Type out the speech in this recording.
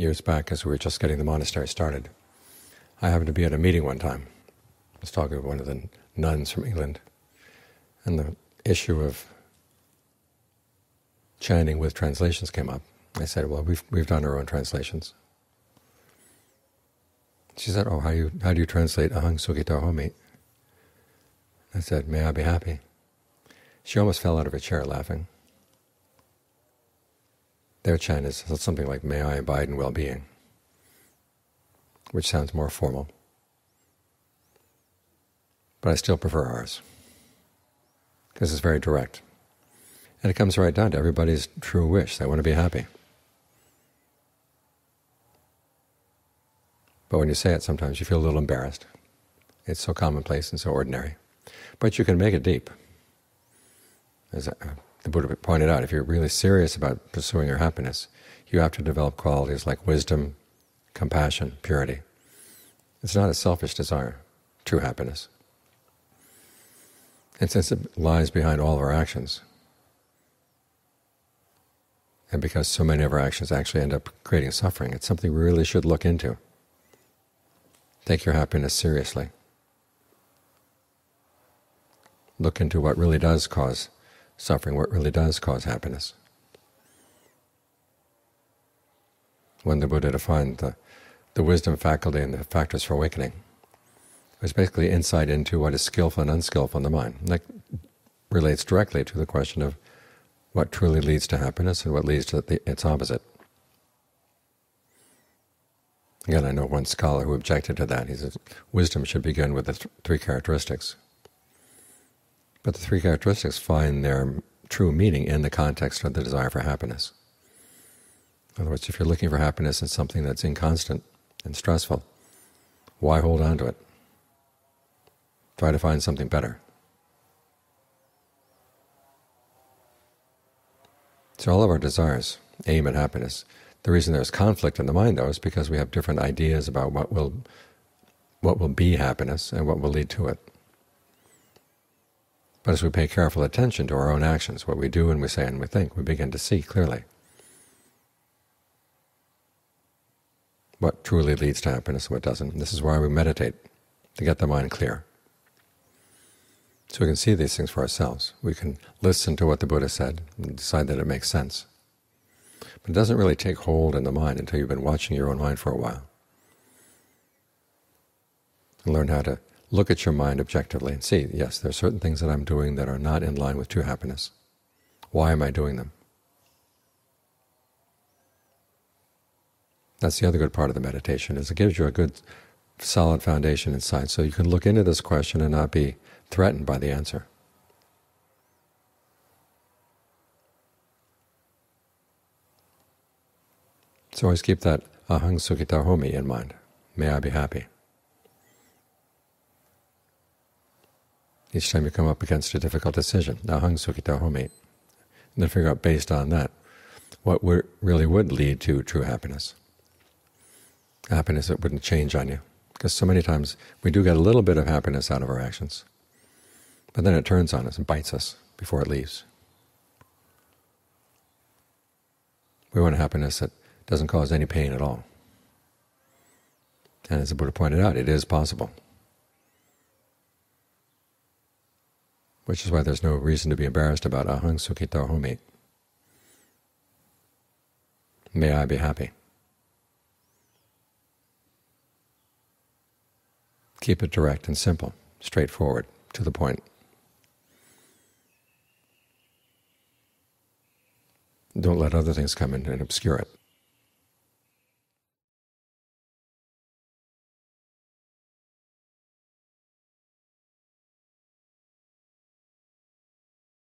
years back as we were just getting the monastery started. I happened to be at a meeting one time. I was talking with one of the nuns from England, and the issue of chanting with translations came up. I said, "Well, we've we've done our own translations." She said, "Oh, how you how do you translate Ahang Homi?" I said, "May I be happy." She almost fell out of her chair laughing. Their chant is something like, May I abide in well-being, which sounds more formal. But I still prefer ours, because it's very direct. And it comes right down to everybody's true wish. They want to be happy. But when you say it, sometimes you feel a little embarrassed. It's so commonplace and so ordinary. But you can make it deep. As the Buddha pointed out, if you're really serious about pursuing your happiness, you have to develop qualities like wisdom, compassion, purity. It's not a selfish desire, true happiness. And since it lies behind all of our actions, and because so many of our actions actually end up creating suffering, it's something we really should look into. Take your happiness seriously. Look into what really does cause suffering, what really does cause happiness. When the Buddha defined the, the wisdom faculty and the factors for awakening, it was basically insight into what is skillful and unskillful in the mind. That relates directly to the question of what truly leads to happiness and what leads to the, its opposite. Again, I know one scholar who objected to that. He says wisdom should begin with the th three characteristics. But the three characteristics find their true meaning in the context of the desire for happiness. In other words, if you're looking for happiness in something that's inconstant and stressful, why hold on to it? Try to find something better. So all of our desires aim at happiness. The reason there's conflict in the mind, though, is because we have different ideas about what will what will be happiness and what will lead to it. But as we pay careful attention to our own actions, what we do and we say and we think, we begin to see clearly what truly leads to happiness and what doesn't. And This is why we meditate, to get the mind clear. So we can see these things for ourselves. We can listen to what the Buddha said and decide that it makes sense. But it doesn't really take hold in the mind until you've been watching your own mind for a while. And learn how to look at your mind objectively and see, yes, there are certain things that I'm doing that are not in line with true happiness. Why am I doing them? That's the other good part of the meditation, is it gives you a good solid foundation inside, so you can look into this question and not be threatened by the answer. So always keep that ahang sukhito homi in mind. May I be happy. Each time you come up against a difficult decision. Ahang sukhito homi. And then figure out based on that what really would lead to true happiness. Happiness that wouldn't change on you. Because so many times we do get a little bit of happiness out of our actions, but then it turns on us and bites us before it leaves. We want happiness that doesn't cause any pain at all. And as the Buddha pointed out, it is possible. Which is why there's no reason to be embarrassed about ahang sukhito homi. May I be happy. Keep it direct and simple, straightforward, to the point. Don't let other things come in and obscure it.